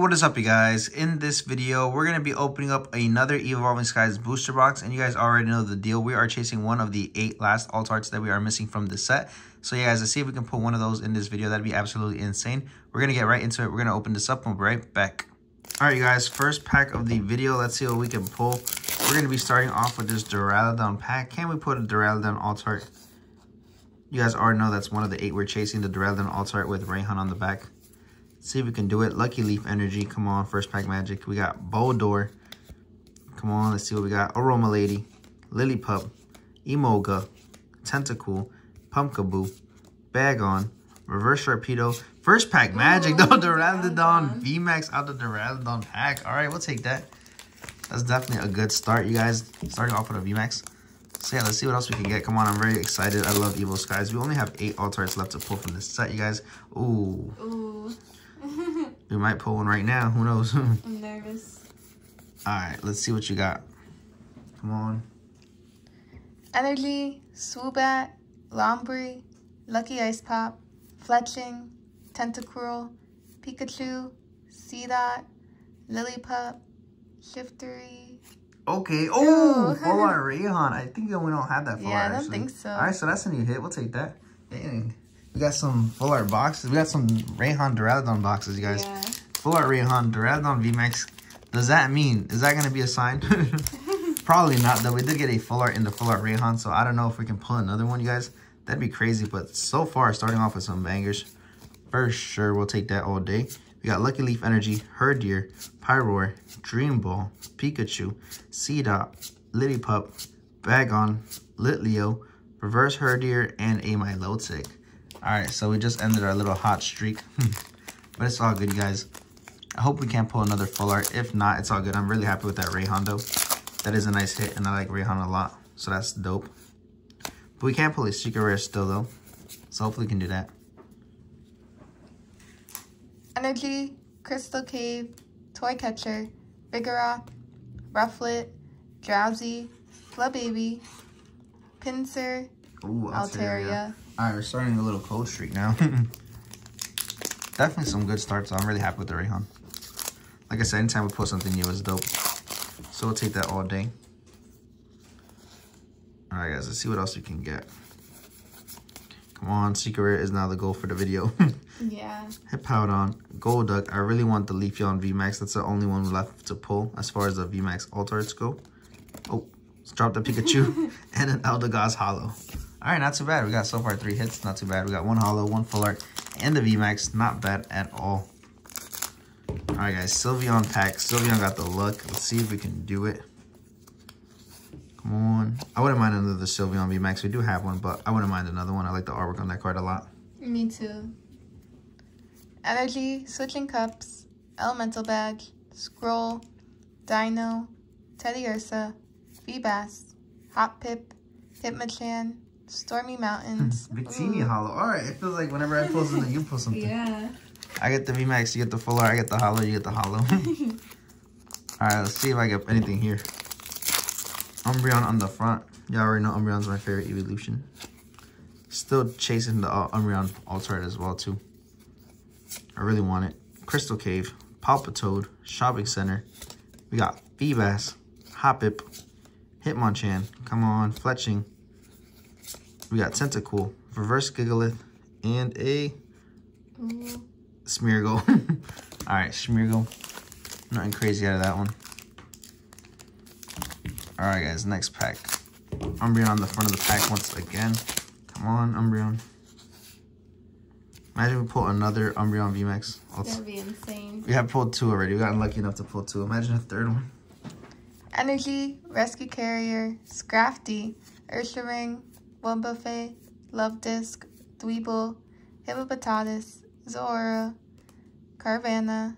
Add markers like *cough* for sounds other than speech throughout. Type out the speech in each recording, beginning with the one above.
what is up you guys? In this video, we're going to be opening up another Evolving Skies booster box. And you guys already know the deal. We are chasing one of the eight last alt arts that we are missing from the set. So yeah, guys, let's see if we can put one of those in this video. That'd be absolutely insane. We're going to get right into it. We're going to open this up and we'll be right back. Alright, you guys, first pack of the video. Let's see what we can pull. We're going to be starting off with this Duraludon pack. Can we put a Duraludon alt art? You guys already know that's one of the eight we're chasing, the Duraludon alt art with Raihan on the back. See if we can do it. Lucky Leaf Energy. Come on, first pack magic. We got Boldore. Come on, let's see what we got. Aroma Lady. Lily Lillipup. Emolga. Tentacool. Pumpkaboo. Bagon. Reverse Sharpedo. First pack magic though. *laughs* Mm-hmm. Duraludon. VMAX out of the Duraludon pack. Alright, we'll take that. That's definitely a good start, you guys. Starting off with a VMAX. So yeah, let's see what else we can get. Come on, I'm very excited. I love Evo Skies. We only have eight alt arts left to pull from this set, you guys. Ooh. Ooh. *laughs* we might pull one right now. Who knows? *laughs* I'm nervous. All right, let's see what you got. Come on. Energy, Swoobat, Lombre, Lucky Ice Pop, Fletchling, Tentacruel, Pikachu, Seedot, Lillipup, Shiftry. Okay. Oh, *laughs* full on Raihan. I think we don't have that full Yeah, I don't actually. think so. All right, so that's a new hit. We'll take that. Dang. We got some full art boxes. We got some Raihan Duraludon boxes, you guys. Yeah. Full art Raihan Duraludon VMAX. Does that mean, is that going to be a sign? *laughs* Probably not, though. We did get a full art in the full art Raihan, so I don't know if we can pull another one, you guys. That'd be crazy, but so far, starting off with some bangers. For sure, we'll take that all day. We got Lucky Leaf Energy, Herdier, Pyroar, Dream Ball, Pikachu, Seedot, Lillipup, Bagon, Litleo, Reverse Herdier, and a Milotic. Alright, so we just ended our little hot streak. Hmm. but it's all good, you guys. I hope we can pull another full art. If not, it's all good. I'm really happy with that Ray Hondo. That is a nice hit, and I like Ray Hondo a lot. So that's dope. But we can't pull a secret rare still, though. So hopefully we can do that. Energy, Crystal Cave, Toy Catcher, Vigoroth, Rufflet, Drowzee, Baby, Pinsir, Ooh, Altaria. Alright, we're starting a little cold streak now. *laughs* Definitely some good starts. I'm really happy with the Raihan. Like I said, anytime we put something new, it's dope. So we'll take that all day. Alright guys, let's see what else we can get. Come on, Secret Rare is now the goal for the video. *laughs* Yeah. Hit Hippowdon, Golduck. I really want the Leafeon VMAX. That's the only one left to pull as far as the VMAX alt arts go. Oh, let's drop the Pikachu *laughs* and an Eldegoss Hollow. All right, not too bad. We got so far three hits. Not too bad. We got one Hollow, one Full Art, and the VMAX. Not bad at all. All right, guys. Sylveon pack. Sylveon got the luck. Let's see if we can do it. Come on. I wouldn't mind another Sylveon VMAX. We do have one, but I wouldn't mind another one. I like the artwork on that card a lot. Me too. Energy, Switching Cups, Elemental Badge, Scroll, Deino, Teddy Ursa, Feebas, Hoppip, Hitmonchan, Stormy Mountains. *laughs* Victini. Hollow. All right, it feels like whenever I pull something, you pull something. Yeah. I get the VMAX, you get the full art, I get the hollow, you get the hollow. *laughs* All right, let's see if I get anything here. Umbreon on the front. Y'all already know Umbreon's my favorite evolution. Still chasing the uh, Umbreon Altart as well, too. I really want it. Crystal Cave, Palpitoad, Shopping Center. We got Feebas, Hoppip, Hitmonchan. Come on, Fletchling. We got Tentacool, Reverse Gigalith, and a. Smeargle. *laughs* All right, Smeargle. Nothing crazy out of that one. All right, guys, next pack. Umbreon on the front of the pack once again. Come on, Umbreon. Imagine we pull another Umbreon VMAX. That'd be insane. We have pulled two already. We got lucky enough to pull two. Imagine a third one. Energy, Rescue Carrier, Scrafty, Ursaring, Wobbuffet, Love Disc, Dwebble, Hippopotamus, Zorua, Carvanha.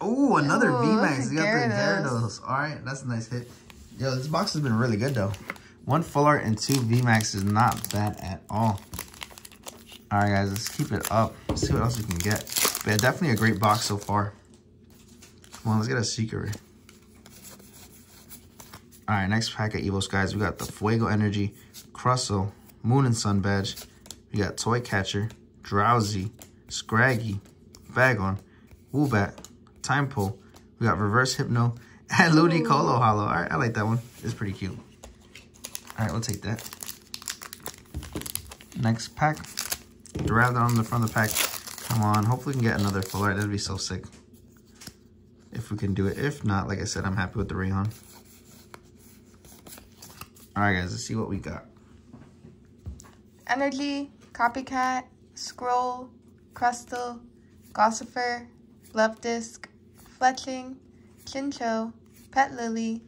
Oh, another Ooh, VMAX. You got the Gyarados. Gyarados. All right, that's a nice hit. Yo, this box has been really good, though. One full art and two VMAX is not bad at all. All right, guys, let's keep it up. Let's see what else we can get. But yeah, definitely a great box so far. Come on, let's get a secret. All right, next pack of Evo Skies. We got the Fuego Energy, Crustle, Moon and Sun Badge. We got Toy Catcher, Drowzee, Scraggy, Bagon, Woobat, Time Pull. We got Reverse Hypno *laughs* and Ludicolo Hollow. All right, I like that one. It's pretty cute. All right, we'll take that. Next pack. Duraludon on the front of the pack. Come on, hopefully we can get another full art. That'd be so sick. If we can do it. If not, like I said, I'm happy with the Raihan. All right, guys, let's see what we got. Energy, Copycat, Scroll, Crustle, Gossifleur, Love Disc, Fletching, Chinchou, Petilil,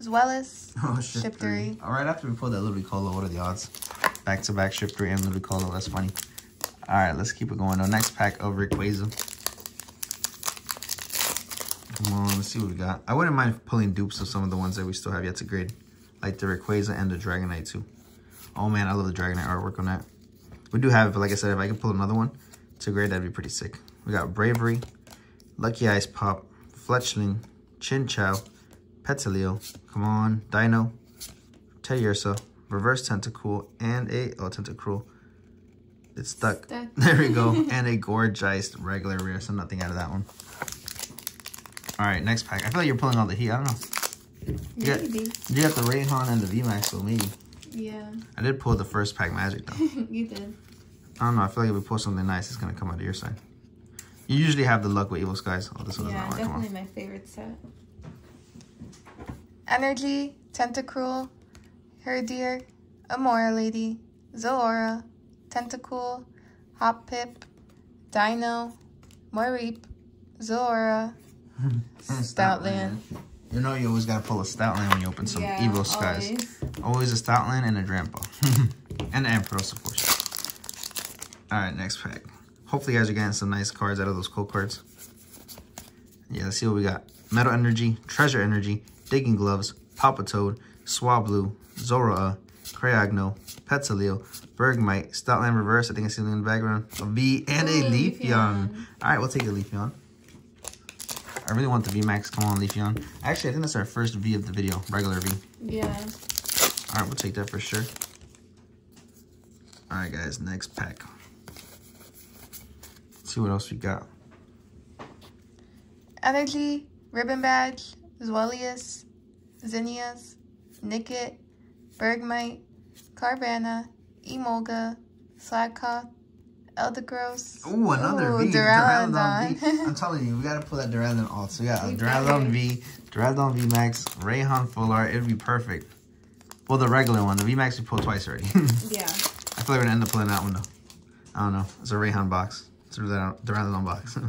Zweilous, *laughs* Oh, Shiftry. All right, after we pull that Ludicolo, what are the odds? Back-to-back Shiftry and Ludicolo. That's funny. All right, let's keep it going. The next pack of Rayquaza. Come on, let's see what we got. I wouldn't mind pulling dupes of some of the ones that we still have yet to grade. Like the Rayquaza and the Dragonite too. Oh man, I love the Dragonite artwork on that. We do have it, but like I said, if I can pull another one to grade, that'd be pretty sick. We got Bravery, Lucky Ice Pop, Fletchling, Chinchou, Petilil, come on, Deino, Teddiursa, Reverse Tentacool, and a, oh, Tentacruel. It's stuck. Stuck. *laughs* There we go. *laughs* and a Gourgeist regular rare, so nothing out of that one. All right, next pack. I feel like you're pulling all the heat. I don't know. You got, Maybe. you got the Raihan and the VMAX, so maybe. Yeah, I did pull the first pack magic, though. *laughs* you did. I don't know. I feel like if we pull something nice, it's going to come out of your side. You usually have the luck with Evo Skies. Oh, this one does Yeah, not definitely my favorite set. Energy, Tentacruel, Herdier, Aroma Lady, Zorua, Tentacool, Hoppip, Deino, Mareep, Zorua, *laughs* Stoutland. You know you always got to pull a Stoutland when you open some Yeah, Evo Skies. always. Always a Stoutland and a Drampa. *laughs* and an Ampharos, of course. Alright, next pack. Hopefully you guys are getting some nice cards out of those cold cards. Yeah, let's see what we got. Metal Energy, Treasure Energy, Digging Gloves, Palpitoad, Swablu, Zorua, Crayogno, Petilil, Bergmite, Stoutland Reverse, I think I see them in the background, a V, and a Leafeon. Leafeon. Alright, we'll take a Leafeon. I really want the VMAX. Come on, Leafeon. Actually, I think that's our first V of the video, regular V. Yeah. All right, we'll take that for sure. All right, guys, next pack. Let's see what else we got. Energy, Ribbon Badge, Zweilous, Zinnia's, Nickit, Bergmite, Carvanha, Emolga, Slakoth, Eldegoss. Ooh, another Ooh, V. Duraludon. V. *laughs* I'm telling you, we gotta pull that Duraludon alt. So yeah, Duraludon. V, Duraludon V Max, Raihan Full Art. It'd be perfect. Well, the regular one. The V Max we pulled twice already. *laughs* yeah. I feel like we're gonna end up pulling that one though. I don't know. It's a Raihan box. It's a Duraludon box. *laughs* All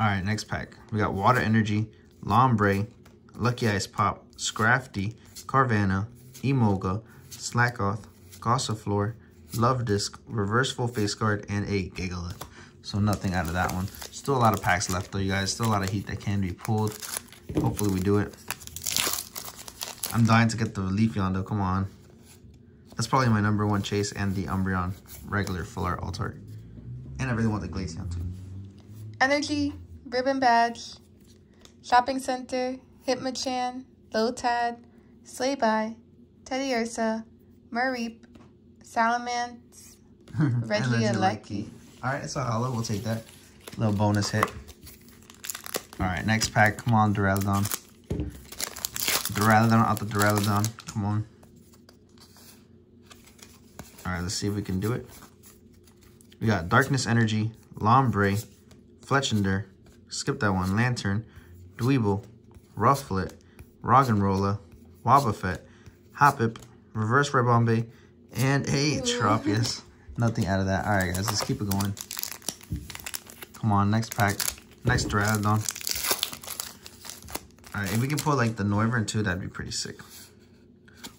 right, next pack. We got Water Energy, Lombre, Lucky Ice Pop, Scrafty, Carvanha, Emolga, Slakoth, Gossifleur, Love Disc, Reverse Full Face Guard, and a Gigalith. So nothing out of that one. Still a lot of packs left though, you guys. Still a lot of heat that can be pulled. Hopefully we do it. I'm dying to get the Leafeon though, come on. That's probably my number one chase and the Umbreon regular full art alt art. And I really want the Glaceon too. Energy, Ribbon Badge, Shopping Center, Hitmonchan, Lotad, Slayby, Teddiursa, Mareep, Salamence, *laughs* Regieleki. All right, it's a hollow. We'll take that. Little bonus hit. All right, next pack. Come on, Duraludon. Duraludon out the Duraludon. Come on. All right, let's see if we can do it. We got Darkness Energy, Lombre, Fletchinder, skip that one, Lanturn, Dwebble, Rufflet, Roggenrola, Wobbuffet, Hoppip, Reverse Ribombee, and a Tropius. *laughs* Nothing out of that. All right, guys, let's keep it going. Come on, next pack. Next Duraludon. All right, if we can pull like the Noivern too, that'd be pretty sick.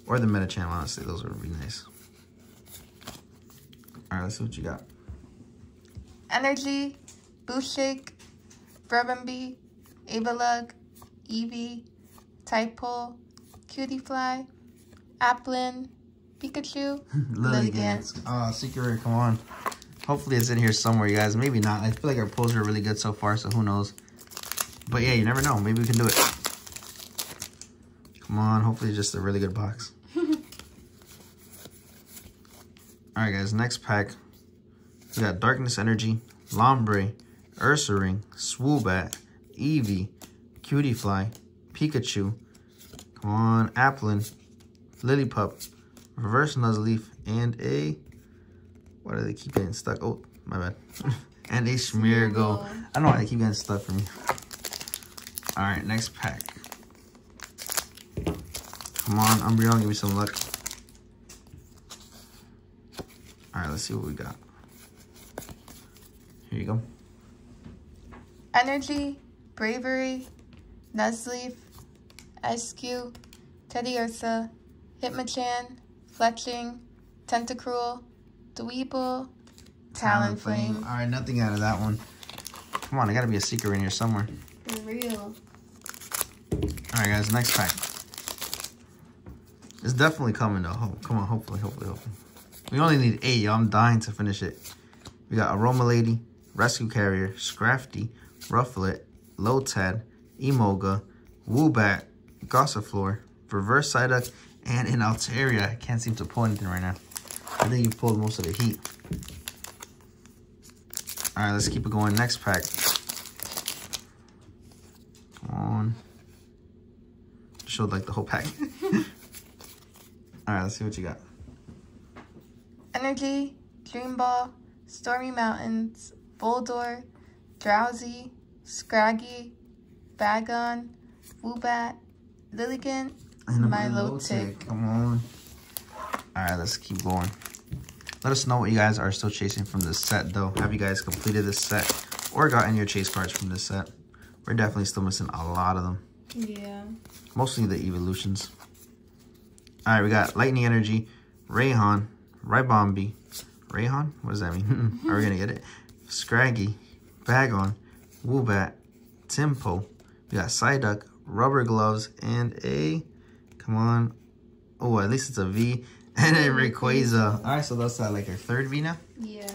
Or the Metachan, honestly, those would be nice. All right, let's see what you got. Energy, Boost Shake, Brumby, Avalugg, Eevee, Tympole, Cutie Fly, Applin, Pikachu, *laughs* Lilligant. Oh, Secret Rare, come on. Hopefully it's in here somewhere, you guys. Maybe not. I feel like our pulls are really good so far, so who knows. But yeah, you never know. Maybe we can do it. Come on. Hopefully just a really good box. *laughs* All right, guys. Next pack. We got Darkness Energy, Lombre, Ursaring, Swoobat, Eevee, Cutiefly, Pikachu, come on, Applin, Lillipup, Reverse Nuzleaf, and a, why do they keep getting stuck? Oh, my bad. *laughs* and a Smeargle. I don't know why they keep getting stuck for me. All right, next pack. Come on, Umbreon, give me some luck. All right, let's see what we got. Here you go. Energy, Bravery, Nuzleaf, SQ, Teddiursa, Hitmonchan, Fletchling, Tentacruel, Dwebble, Talonflame. All right, nothing out of that one. Come on, I gotta be a secret in here somewhere. For real. All right, guys, next pack. It's definitely coming though. Come on, hopefully, hopefully, hopefully. We only need eight, yo. I'm dying to finish it. We got Aroma Lady, Rescue Carrier, Scrafty, Rufflet, Low Lotad, Emolga, Woobat, Gossifleur, Reverse Psyduck, and an Altaria. I can't seem to pull anything right now. I think you pulled most of the heat. All right, let's keep it going. Next pack. Come on. Showed like the whole pack. *laughs* All right, let's see what you got. Energy, Dream Ball, Stormy Mountains, Boldore, Drowzee, Scraggy, Bagon, Woobat, Lilligant, And a Milotic. Come on. All right, let's keep going. Let us know what you guys are still chasing from this set, though. Have you guys completed this set or gotten your chase cards from this set? We're definitely still missing a lot of them. Yeah. Mostly the evolutions. All right, we got Lightning Energy, Raihan, Ribombee. Raihan? What does that mean? *laughs* are we going to get it? Scraggy, Bagon, Woobat, Timpo. We got Psyduck, Rubber Gloves, and a... Come on. Oh, at least it's a V. *laughs* And a Rayquaza. All right, so that's uh, like our third V now. Yeah.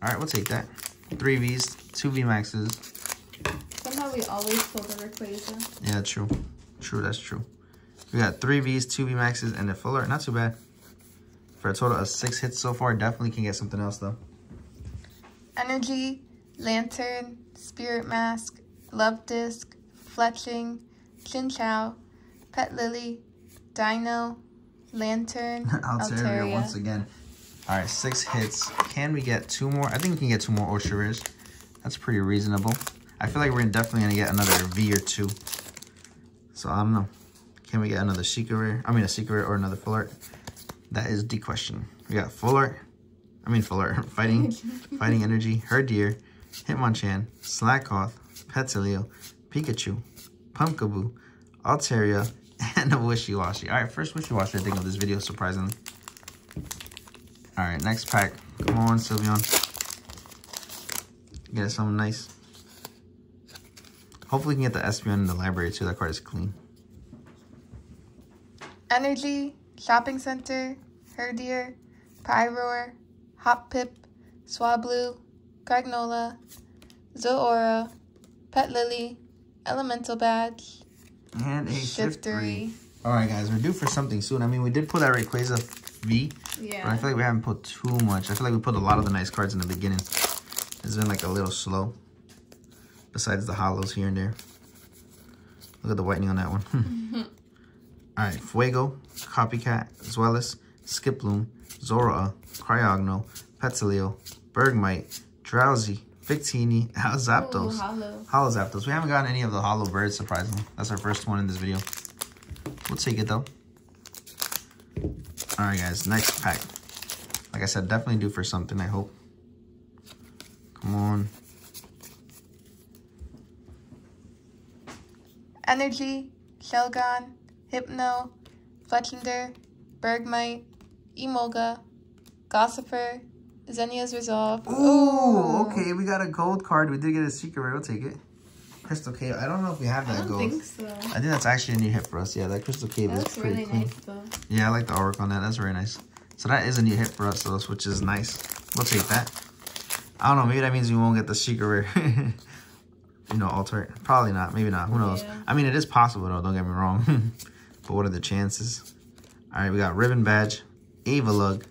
All right, we'll take that. Three Vs, two V Maxes. Somehow we always pull the Rayquaza. Yeah, true. True, that's true. We got three Vs, two V Maxes, and a full art. Not too bad. For a total of six hits so far, definitely can get something else though. Energy, Lanturn, Spirit Mask, Love Disc, Fletchling, Chinchou, Pet Lily, Deino, Lanturn, *laughs* Altaria once again. All right, six hits. Can we get two more? I think we can get two more Ultra Rares. That's pretty reasonable. I feel like we're definitely gonna get another V or two. So I don't know. Can we get another secret rare? I mean a secret or another full art? That is the question. We got full art. I mean full art. *laughs* Fighting, fighting energy. Herdier, Hitmonchan, Slackoth, Petilil, Pikachu, Pumpkaboo, Altaria, *laughs* and a Wishiwashi. All right, first Wishiwashi I think of this video, surprisingly. All right, next pack. Come on, Sylveon. Get something nice. Hopefully we can get the Espeon in the library too. That card is clean. Energy, Shopping Center, Herdier, Pyroar, Hoppip, Swablu, Gragnola, Zorua, Pet Lily, Elemental Badge, And a Shiftry. All right, guys, we're due for something soon. I mean, we did put that Rayquaza V, but I feel like we haven't put too much. I feel like we put a lot of the nice cards in the beginning. It's been like a little slow. Besides the hollows here and there. Look at the whitening on that one. *laughs* *laughs* All right, Fuego, Copycat, Zweilous, Skiploom, Zorua, Cryogno, Petilil, Bergmite, Drowzee, Victini, *laughs* Zapdos. Ooh, hollow. Hollow Zapdos. We haven't gotten any of the hollow birds, surprisingly. That's our first one in this video. We'll take it, though. All right, guys. Next pack. Like I said, definitely due for something, I hope. Come on. Energy, Shelgon, Hypno, Fletchinder, Bergmite, Emolga, Gossiper, Zinnia's Resolve. Ooh, okay. We got a gold card. We did get a secret rare. We'll take it. Crystal Cave. I don't know if we have I that don't gold. think so. I think that's actually a new hit for us. Yeah, that Crystal Cave That is pretty really clean. nice. Yeah, I like the artwork on that. That's very nice. So that is a new hit for us, though, which is nice. We'll take that. I don't know. Maybe that means we won't get the secret rare. *laughs* you know, alter. Probably not. Maybe not. Who knows? Yeah. I mean, it is possible, though. Don't get me wrong. *laughs* but what are the chances? All right, we got Ribbon Badge, Avalugg,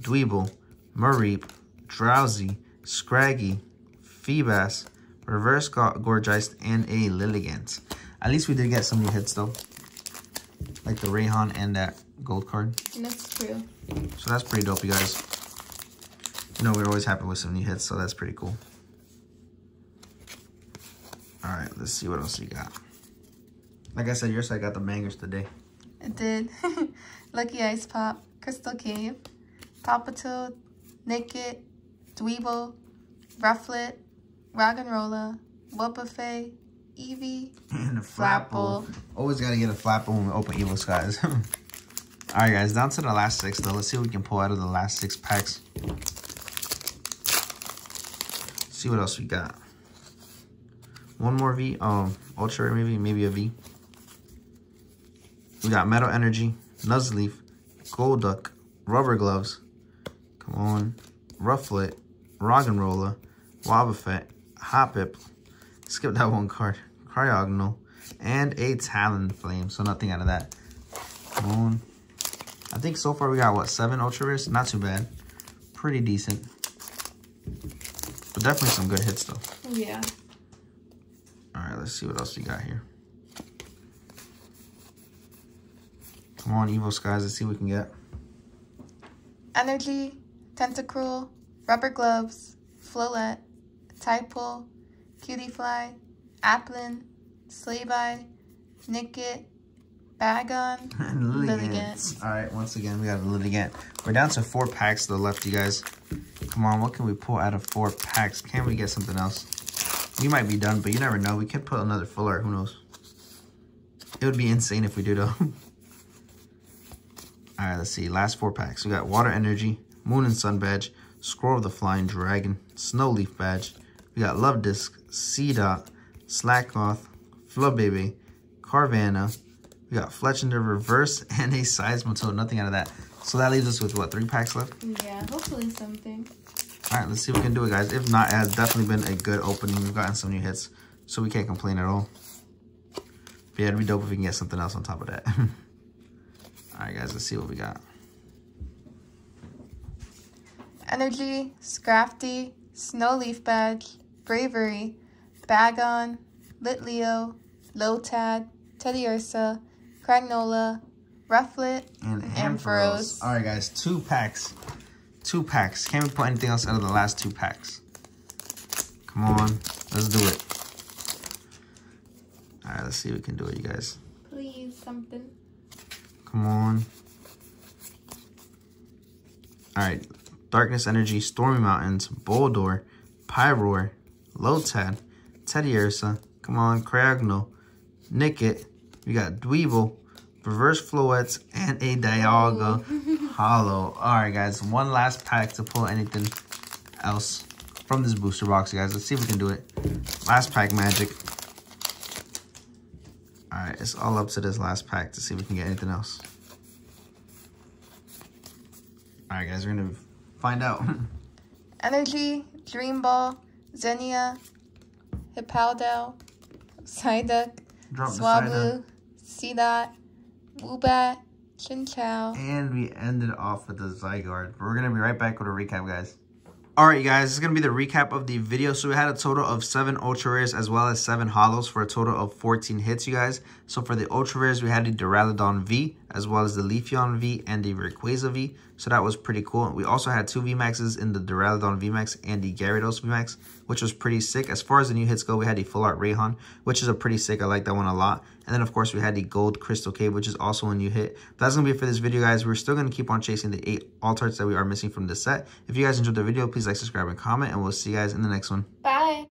Dwebble, Mareep, Drowzee, Scraggy, Feebas, Reverse Gourgeist, and a Lilligant. At least we did get some new hits though. Like the Raihan and that gold card. That's true. So that's pretty dope, you guys. You know, we're always happy with some new hits, so that's pretty cool. All right, let's see what else we got. Like I said, your side got the bangers today. It did. *laughs* Lucky Ice Pop, Crystal Cave, Palpitoad, Naked, Dwebble, Rufflet, rag and Roggenrola, Wobbuffet, Eevee, *laughs* and a Flapple. Always gotta get a Flapple when we open Evo Skies. *laughs* Alright guys, down to the last six though. Let's see what we can pull out of the last six packs. see what else we got. One more V, um, Ultra maybe, maybe a V. We got Metal Energy, Nuzleaf, Golduck, Rubber Gloves, come on, Rufflet, Roggenrola, Wobbuffet, Hoppip, skip that one card, Cryogonal, and a Talonflame, so nothing out of that. Come on. I think so far we got, what, seven Ultra Rares? Not too bad. Pretty decent. But definitely some good hits, though. Yeah. All right, let's see what else we got here. Come on, Evo Skies. Let's see what we can get. Energy, Tentacruel, Rubber Gloves, Floette, Typal, Cutiefly, Applin, Slayby, Nickit, Bagon, *laughs* and Lilligant. All right, once again, we got a Lilligant. We're down to four packs though left, you guys. Come on, what can we pull out of four packs? Can we get something else? We might be done, but you never know. We could put another full art. Who knows? It would be insane if we do, though. *laughs* All right, let's see. Last four packs. We got Water Energy, Moon and Sun Badge, Scroll of the Flying Dragon, Snow Leaf Badge. We got Love Disc, Seedot, Slakoth, Flabébé, Carvanha. We got Fletchinder Reverse *laughs* and a Seismitoad. Nothing out of that. So that leaves us with, what, three packs left? Yeah, hopefully something. All right, let's see if we can do it, guys. If not, it has definitely been a good opening. We've gotten some new hits, so we can't complain at all. But yeah, it'd be dope if we can get something else on top of that. *laughs* All right, guys, let's see what we got. Energy, Scrafty, Snow Leaf Badge, Bravery, Bagon, Litleo, Lotad, Teddiursa, Cragnola, Rufflet, and Ampharos. All right, guys, two packs. Two packs. Can't we put anything else out of the last two packs? Come on, let's do it. All right, let's see if we can do it, you guys. Please, something. Come on. All right. Darkness Energy, Stormy Mountains, Boldore, Pyroar, Lotad, Teddiursa. Come on, Cragno, Nickit. We got Dwebble, Reverse Floettes, and a Dialga *laughs* Hollow. All right, guys. One last pack to pull anything else from this booster box, guys. Let's see if we can do it. Last pack magic. All right, it's all up to this last pack to see if we can get anything else. All right, guys, we're gonna find out. *laughs* Energy, Dream Ball, Zinnia, Hippowdon, Psyduck, Swablu, Seedot, Woobat, Chinchou. And we ended off with the Zygarde. We're gonna be right back with a recap, guys. Alright guys, this is going to be the recap of the video. So we had a total of 7 Ultra Rares as well as 7 hollows for a total of 14 hits, you guys. So for the Ultra Rares, we had the Duraludon V as well as the Leafeon V and the Rayquaza V. So that was pretty cool. We also had two VMAXs in the Duraludon VMAX and the Gyarados VMAX, which was pretty sick. As far as the new hits go, we had the Full Art Rayhan, which is a pretty sick. I like that one a lot. And then, of course, we had the Gold Crystal Cave, which is also a new hit. But that's going to be it for this video, guys. We're still going to keep on chasing the 8 Altarts that we are missing from this set. If you guys enjoyed the video, please like, subscribe, and comment. And we'll see you guys in the next one. Bye.